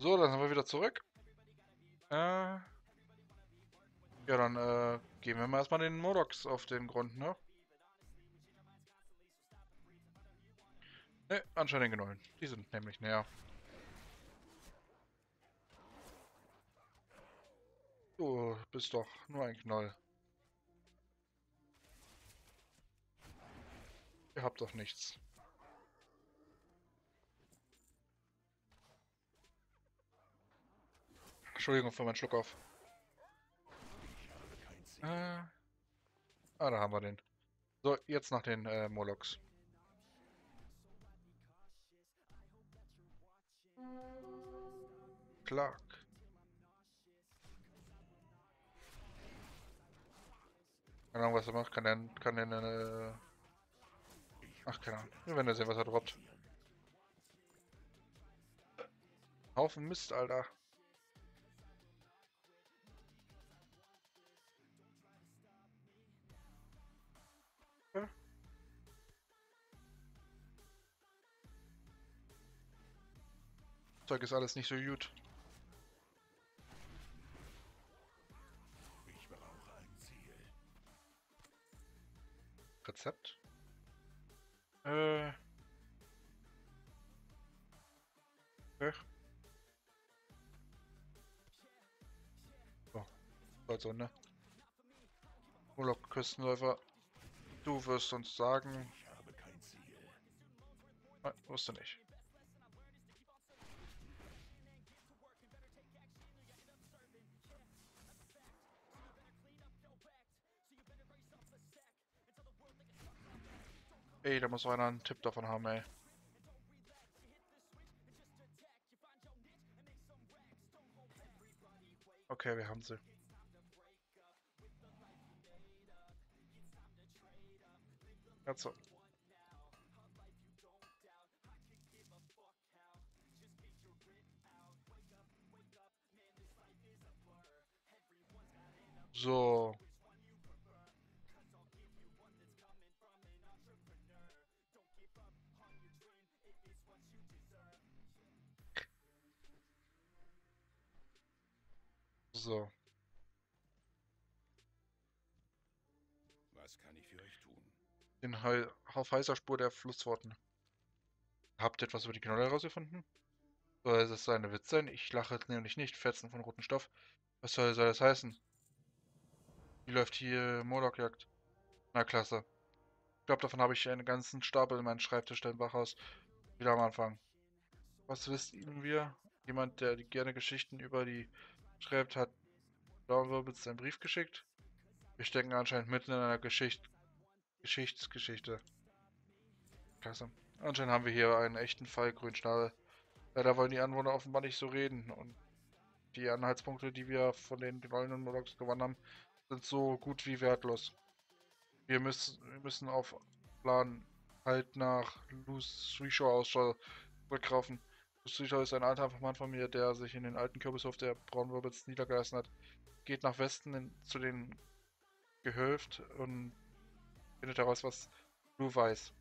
So, dann sind wir wieder zurück. Äh, ja, dann äh, gehen wir mal erstmal den Modox auf den Grund, ne? Ne, anscheinend den Gnollen. Die sind nämlich näher. Du bist doch nur ein Knoll. Ihr habt doch nichts. Entschuldigung für meinen Schluck auf. Äh, ah, da haben wir den. So, jetzt nach den äh, Molochs. Clark. Keine Ahnung, was er macht. Kann er, kann er eine... Ach, keine Ahnung. Wir werden sehen, was er droppt. Haufen Mist, Alter. Zeug ist alles nicht so gut. Ich brauche ein Ziel. Rezept? Äh. Okay. So. Also, ne? Urlaub Küstenläufer. Du wirst uns sagen. Ich habe kein Ziel. Nein, wusste nicht. Ey, da muss einer einen Tipp davon haben, ey. Okay, wir haben sie. Ganz so. So. Was kann ich für euch tun? Den auf heißer Spur der Flussworten. Habt ihr etwas über die Knolle herausgefunden? Soll es eine Witz sein? Ich lache nämlich nicht. Fetzen von rotem Stoff. Was soll, soll das heißen? Wie läuft hier Moloch-Jagd? Na klasse. Ich glaube, davon habe ich einen ganzen Stapel in meinem Schreibtisch im Bachhaus. Wieder am Anfang. Was wissen wir? Jemand, der gerne Geschichten über die schreibt, hat Blauwirbels einen Brief geschickt. Wir stecken anscheinend mitten in einer Geschicht Geschichtsgeschichte. Klasse. Anscheinend haben wir hier einen echten Fall Grünschnabel. Leider wollen die Anwohner offenbar nicht so reden und die Anhaltspunkte, die wir von den goldenen Molochs gewonnen haben, sind so gut wie wertlos. Wir müssen, wir müssen auf Plan halt nach Luz Suisho Ausschau zurückkaufen. Suisho ist ein alter Mann von mir, der sich in den alten Kürbishof der Braunwirbels niedergelassen hat. Geht nach Westen in, zu den Gehöft und findet heraus, was du weißt.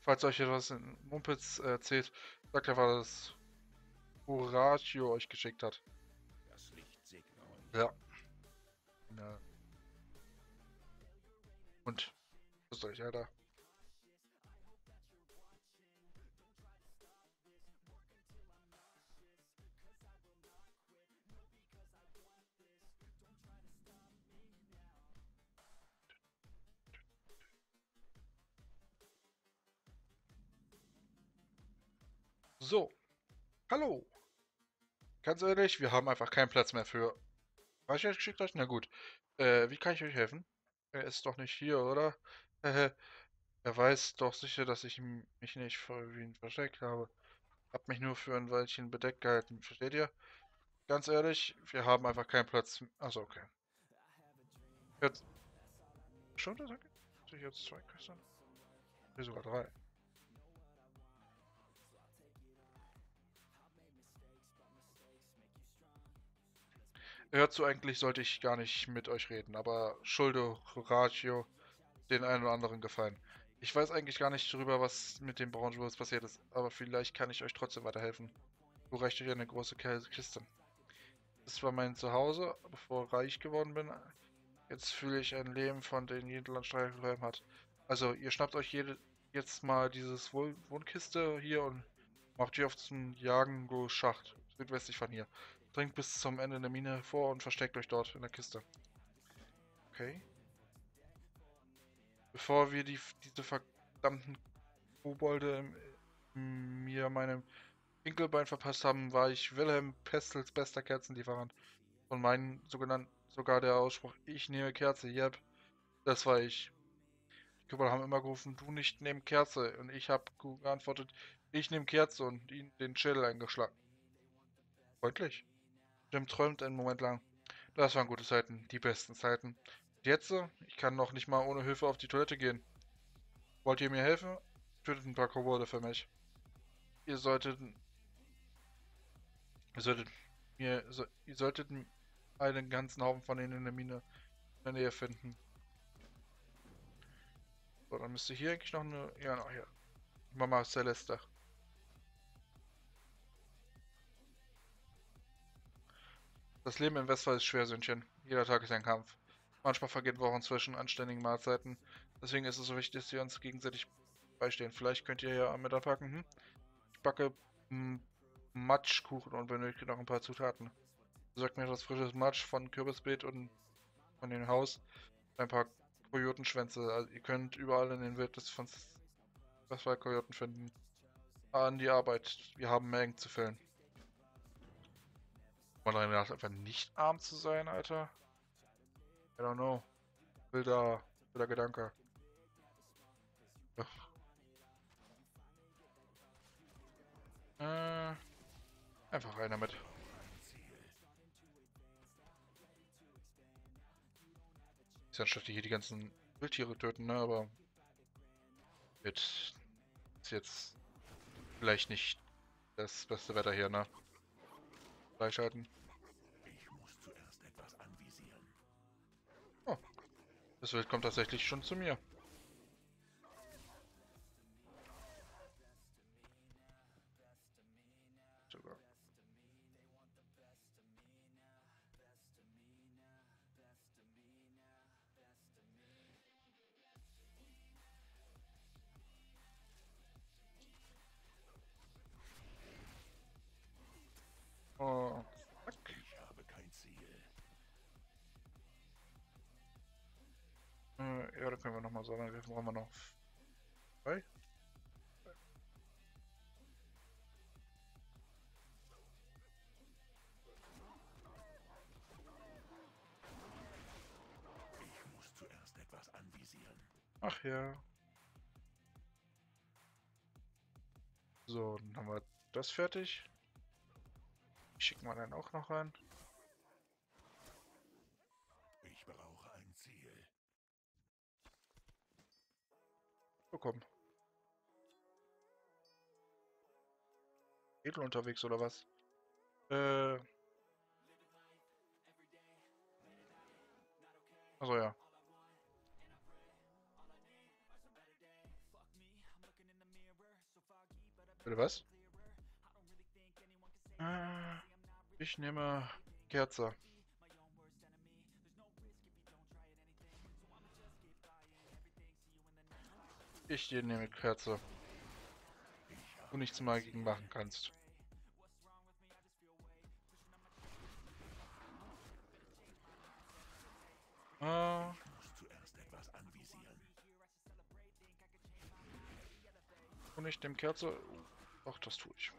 Falls euch etwas in Mumpitz erzählt, sagt einfach, dass Horatio euch geschickt hat. Das Licht segne euch. Ja. ja. Und, was euch, Alter. Hallo. Ganz ehrlich, wir haben einfach keinen Platz mehr für... Was ich euch geschickt euch? Na gut. Äh, wie kann ich euch helfen? Er ist doch nicht hier, oder? er weiß doch sicher, dass ich mich nicht vor ihn versteckt habe. Hab mich nur für ein Weilchen bedeckt gehalten. Versteht ihr? Ganz ehrlich, wir haben einfach keinen Platz. Also okay. Jetzt. Schon das? Okay. Ich jetzt zwei Küssen. Hier sogar drei. Hört zu, eigentlich sollte ich gar nicht mit euch reden, aber schulde Horatio den einen oder anderen Gefallen. Ich weiß eigentlich gar nicht darüber, was mit dem Braunschwurz passiert ist, aber vielleicht kann ich euch trotzdem weiterhelfen. So reicht euch eine große Kiste. Das war mein Zuhause, bevor ich reich geworden bin. Jetzt fühle ich ein Leben, von dem Niederland Streichholm hat. Also, ihr schnappt euch jede, jetzt mal dieses Wohnkiste hier und macht die auf zum Jagengo-Schacht, südwestlich von hier. Dringt bis zum Ende der Mine vor und versteckt euch dort in der Kiste. Okay. Bevor wir die, diese verdammten Kobolde mir meinem Winkelbein verpasst haben, war ich Wilhelm Pestels bester Kerzenlieferant. Von meinen sogenannten, sogar der Ausspruch, ich nehme Kerze, yep, das war ich. Die Kobolde haben immer gerufen, du nicht nehmen Kerze. Und ich habe geantwortet, ich nehme Kerze und ihn den Schädel eingeschlagen. Freundlich. Jim träumt einen Moment lang. Das waren gute Zeiten, die besten Zeiten. Und jetzt, so? ich kann noch nicht mal ohne Hilfe auf die Toilette gehen. Wollt ihr mir helfen? Tötet ein paar Kobolde für mich. Ihr solltet... Ihr solltet mir... So, ihr solltet einen ganzen Haufen von ihnen in der Mine in der Nähe finden. So, dann müsste hier eigentlich noch eine... Ja, noch hier. Mama Celeste. Das Leben in Westphal ist schwer, Söhnchen. Jeder Tag ist ein Kampf. Manchmal vergehen Wochen zwischen anständigen Mahlzeiten. Deswegen ist es so wichtig, dass wir uns gegenseitig beistehen. Vielleicht könnt ihr ja mit anpacken. Hm? Ich backe hm, Matschkuchen und benötige noch ein paar Zutaten. Sagt mir das frisches Matsch von Kürbisbeet und von dem Haus. Ein paar Kojotenschwänze. Also ihr könnt überall in den Wild des von Westphal Kojoten finden. An die Arbeit. Wir haben Mengen zu füllen. Man danach einfach nicht arm zu sein, Alter. I don't know. Wilder, wilder Gedanke. Ach. Äh, einfach rein damit. Ist ja statt hier die ganzen Wildtiere töten, ne? Aber jetzt ist jetzt vielleicht nicht das beste Wetter hier, ne? Freischalten. Ich muss zuerst etwas anvisieren. Das Wild kommt tatsächlich schon zu mir. Äh, ja, da können wir nochmal sagen, wie viel brauchen wir noch? Zwei? Ich muss zuerst etwas anvisieren. Ach ja. So, dann haben wir das fertig. Schicken wir dann auch noch rein. Ich brauche ein Ziel. Bekommen. Edel unterwegs oder was? Äh. Also ja. Bitte was? Äh, ich nehme Kerze. Ich dir nehme Kerze. Du nichts mal gegen machen kannst. Zuerst etwas anvisieren. und ich nehme Kerze. Ach, das tue. Ich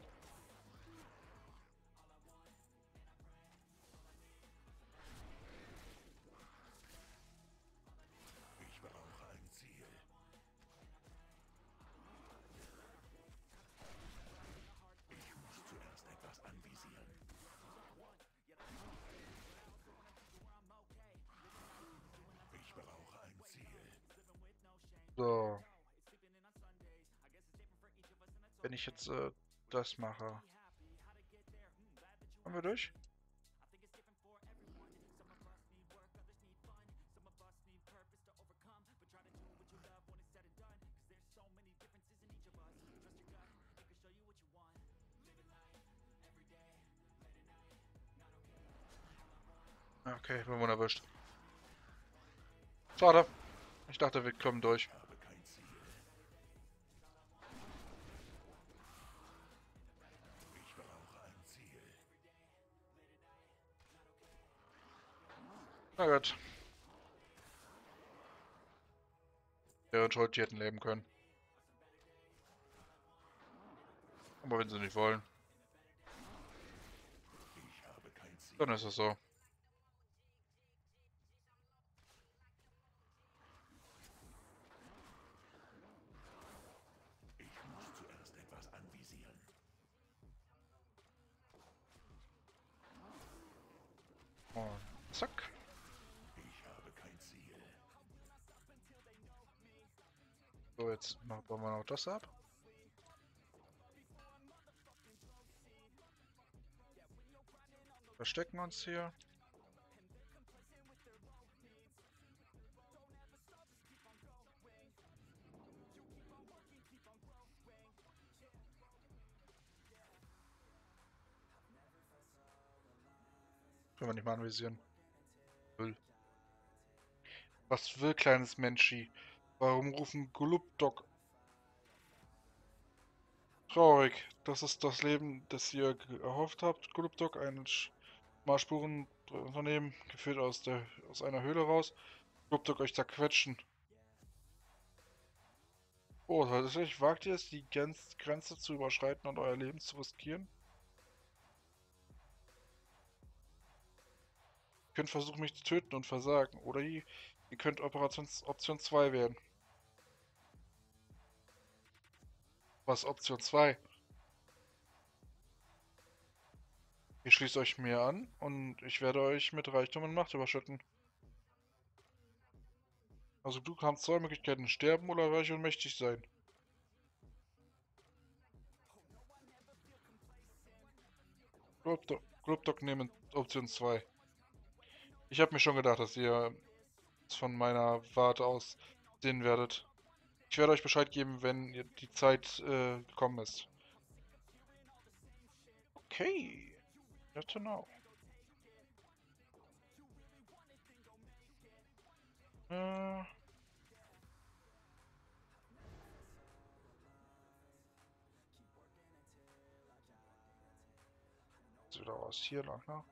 ich jetzt äh, das mache. Haben wir durch? Okay, wir wurden erwischt. Schade. Ich dachte, wir kommen durch. Na gut. Schuld, die hätten leben können. Aber wenn sie nicht wollen, dann ist es so. Und zack. So, jetzt machen wir noch das ab. Verstecken uns hier. Können wir nicht mal anvisieren. Was will kleines Menschi? Warum rufen Glubdok? Traurig. Das ist das Leben, das ihr erhofft habt, Glubdok. Ein Marschspurenunternehmen, geführt aus, der, aus einer Höhle raus. Glubdok euch zerquetschen. Oh, tatsächlich wagt ihr es, die Grenz Grenze zu überschreiten und euer Leben zu riskieren? Ihr könnt versuchen, mich zu töten und versagen. Oder ihr, ihr könnt Operations Option 2 werden. Was Option 2? Ihr schließt euch mir an und ich werde euch mit Reichtum und Macht überschütten. Also du kannst zwei Möglichkeiten, sterben oder reich und mächtig sein. Globdog nehmen Option 2. Ich habe mir schon gedacht, dass ihr von meiner Warte aus sehen werdet. Ich werde euch Bescheid geben, wenn die Zeit äh, gekommen ist. Okay. Good to know. Äh. Wieder raus hier lang, ne?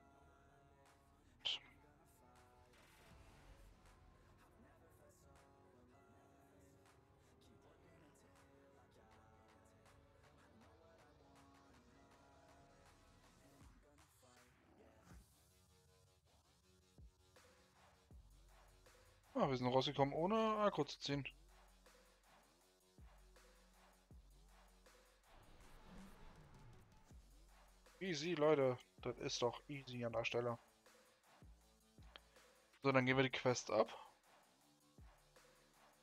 Ah, wir sind rausgekommen, ohne Akku zu ziehen. Easy, Leute. Das ist doch easy an der Stelle. So, dann gehen wir die Quest ab.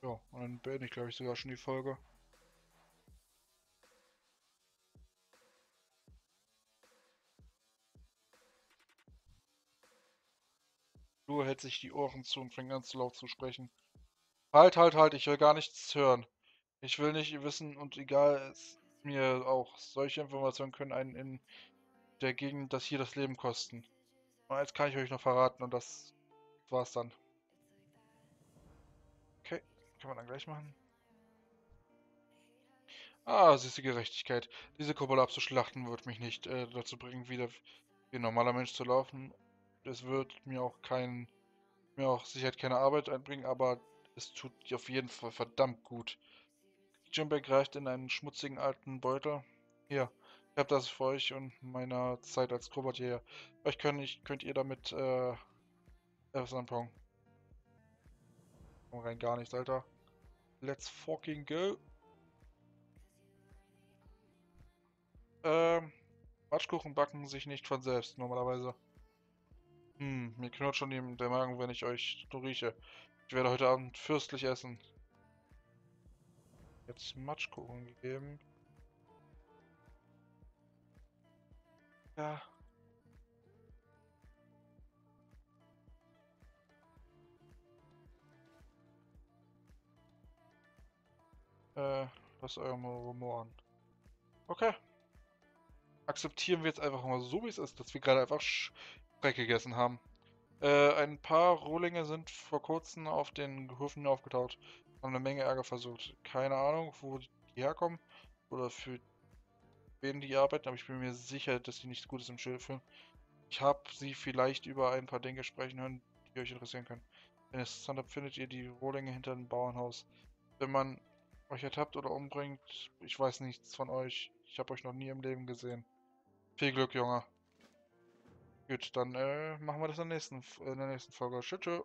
Ja, und dann beende ich, glaube ich, sogar schon die Folge. Lua hält sich die Ohren zu und fängt ganz laut zu sprechen. Halt, halt, halt, ich will gar nichts hören. Ich will nicht wissen und egal ist mir auch. Solche Informationen können einen in der Gegend das hier das Leben kosten. Und eins kann ich euch noch verraten und das war's dann. Okay, kann man dann gleich machen. Ah, süße Gerechtigkeit. Diese Kobold abzuschlachten wird mich nicht äh, dazu bringen, wieder wie ein normaler Mensch zu laufen. Es wird mir auch kein, mir auch sicher keine Arbeit einbringen, aber es tut auf jeden Fall verdammt gut. Jimbe greift in einen schmutzigen alten Beutel. Hier, ich habe das für euch und meiner Zeit als Kobold Euch könnt, ich, könnt ihr damit äh, etwas anfangen. Komm rein gar nichts, Alter. Let's fucking go. Ähm, Matschkuchen backen sich nicht von selbst, normalerweise. Hm, mir knurrt schon die- der Magen, wenn ich euch so rieche. Ich werde heute Abend fürstlich essen. Jetzt Matschkuchen gegeben. Ja. Äh, lasst eurem Rumor an. Okay. Akzeptieren wir jetzt einfach mal so, wie es ist, dass wir gerade einfach Speck gegessen haben. Äh, ein paar Rohlinge sind vor kurzem auf den Höfen aufgetaucht. Haben eine Menge Ärger versucht. Keine Ahnung, wo die herkommen oder für wen die arbeiten, aber ich bin mir sicher, dass die nichts Gutes im Schild führen. Ich habe sie vielleicht über ein paar Dinge sprechen hören, die euch interessieren können. Wenn ihr es habt, findet ihr die Rohlinge hinter dem Bauernhaus. Wenn man euch ertappt oder umbringt, ich weiß nichts von euch. Ich habe euch noch nie im Leben gesehen. Viel Glück, Junge. Gut, dann äh, machen wir das in der nächsten, in der nächsten Folge. Tschüss.